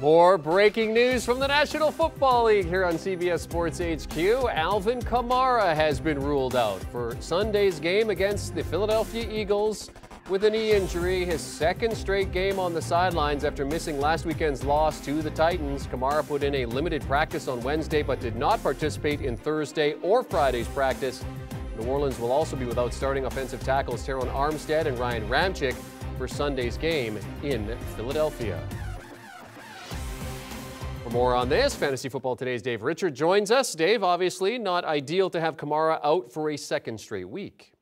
More breaking news from the National Football League here on CBS Sports HQ. Alvin Kamara has been ruled out for Sunday's game against the Philadelphia Eagles with a knee injury. His second straight game on the sidelines after missing last weekend's loss to the Titans. Kamara put in a limited practice on Wednesday but did not participate in Thursday or Friday's practice. New Orleans will also be without starting offensive tackles Terron Armstead and Ryan Ramczyk for Sunday's game in Philadelphia. For more on this, Fantasy Football Today's Dave Richard joins us. Dave, obviously not ideal to have Kamara out for a second straight week.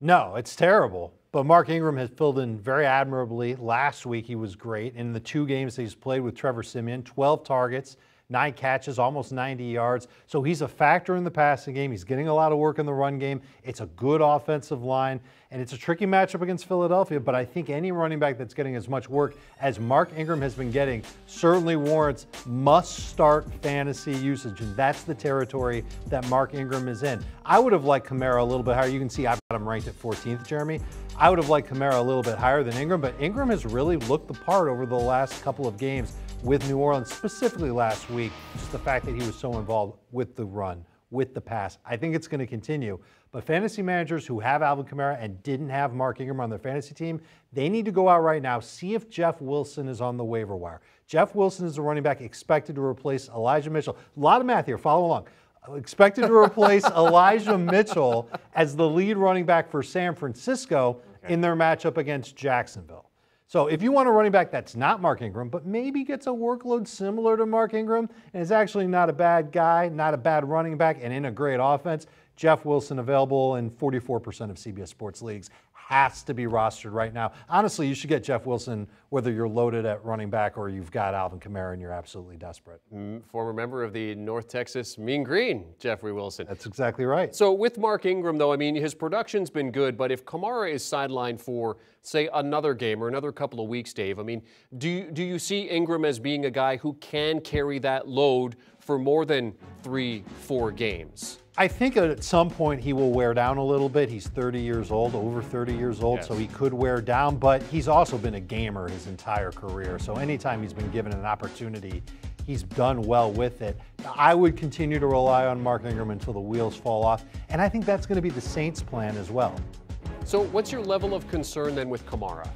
No, it's terrible. But Mark Ingram has filled in very admirably. Last week he was great. In the two games that he's played with Trevor Siemian, 12 targets, nine catches, almost 90 yards. So he's a factor in the passing game. He's getting a lot of work in the run game. It's a good offensive line, and it's a tricky matchup against Philadelphia. But I think any running back that's getting as much work as Mark Ingram has been getting certainly warrants must start fantasy usage, and that's the territory that Mark Ingram is in. I would have liked Kamara a little bit higher. You can see I've got him ranked at 14th, Jeremy. I would have liked Kamara a little bit higher than Ingram, but Ingram has really looked the part over the last couple of games with New Orleans, specifically last week, just the fact that he was so involved with the run, with the pass. I think it's going to continue. But fantasy managers who have Alvin Kamara and didn't have Mark Ingram on their fantasy team, they need to go out right now, see if Jeff Wilson is on the waiver wire. Jeff Wilson is the running back expected to replace Elijah Mitchell. A lot of math here, follow along. Expected to replace Elijah Mitchell as the lead running back for San Francisco okay. in their matchup against Jacksonville. So if you want a running back that's not Mark Ingram, but maybe gets a workload similar to Mark Ingram and is actually not a bad guy, not a bad running back, and in a great offense, Jeff Wilson available in 44% of CBS Sports leagues has to be rostered right now. Honestly, you should get Jeff Wilson whether you're loaded at running back or you've got Alvin Kamara and you're absolutely desperate. Mm, former member of the North Texas Mean Green, Jeffrey Wilson. That's exactly right. So with Mark Ingram, though, I mean, his production's been good, but if Kamara is sidelined for, say, another game or another couple of weeks, Dave, I mean, do you, do you see Ingram as being a guy who can carry that load for more than three, four games? I think at some point he will wear down a little bit. He's 30 years old, over 30 years old, yes. so he could wear down, but he's also been a gamer his entire career. So anytime he's been given an opportunity, he's done well with it. I would continue to rely on Mark Ingram until the wheels fall off, and I think that's going to be the Saints' plan as well. So what's your level of concern then with Kamara?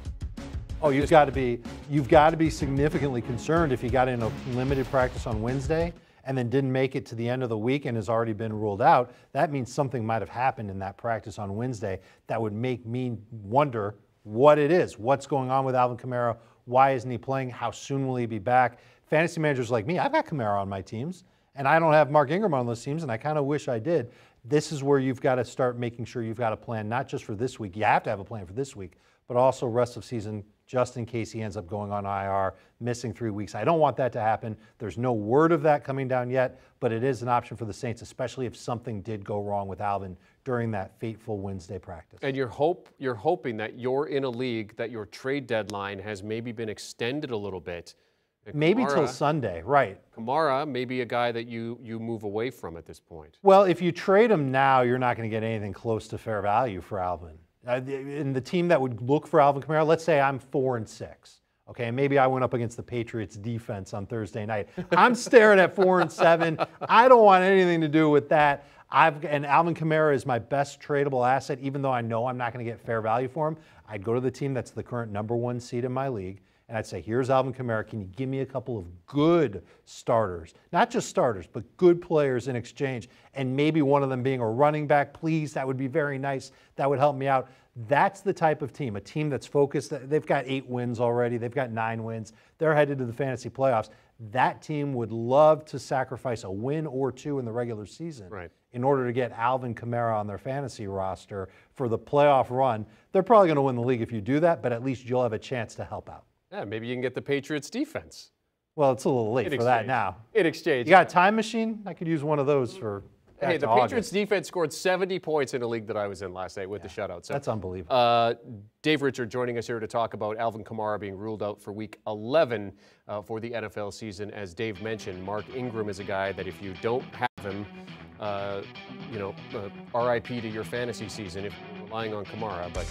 Oh, you've got to be you've got to be significantly concerned if he got in a limited practice on Wednesday and then didn't make it to the end of the week and has already been ruled out, that means something might have happened in that practice on Wednesday that would make me wonder what it is. What's going on with Alvin Kamara? Why isn't he playing? How soon will he be back? Fantasy managers like me, I've got Kamara on my teams, and I don't have Mark Ingram on those teams, and I kind of wish I did. This is where you've got to start making sure you've got a plan, not just for this week. You have to have a plan for this week, but also rest of season just in case he ends up going on IR, missing three weeks. I don't want that to happen. There's no word of that coming down yet, but it is an option for the Saints, especially if something did go wrong with Alvin during that fateful Wednesday practice. And you're hope you're hoping that you're in a league that your trade deadline has maybe been extended a little bit. Maybe till Sunday, right? Kamara may be a guy that you you move away from at this point. Well, if you trade him now, you're not going to get anything close to fair value for Alvin. Uh, in the team that would look for Alvin Kamara, let's say I'm four and six. Okay, maybe I went up against the Patriots defense on Thursday night. I'm staring at four and seven. I don't want anything to do with that. I've and Alvin Kamara is my best tradable asset, even though I know I'm not going to get fair value for him. I'd go to the team that's the current number one seed in my league and I'd say, here's Alvin Kamara. Can you give me a couple of good starters? Not just starters, but good players in exchange. And maybe one of them being a running back, please. That would be very nice. That would help me out. That's the type of team, a team that's focused. They've got eight wins already, they've got nine wins. They're headed to the fantasy playoffs. That team would love to sacrifice a win or two in the regular season right. in order to get Alvin Kamara on their fantasy roster for the playoff run. They're probably going to win the league if you do that, but at least you'll have a chance to help out. Yeah, maybe you can get the Patriots defense. Well, it's a little late in for exchange. that now. In exchange. You got a time machine? I could use one of those for. Hey, the August. Patriots defense scored 70 points in a league that I was in last night with yeah, the shutout. So, that's unbelievable. Uh, Dave Richard joining us here to talk about Alvin Kamara being ruled out for week 11 uh, for the NFL season. As Dave mentioned, Mark Ingram is a guy that if you don't have him, uh, you know, uh, RIP to your fantasy season if you're relying on Kamara. But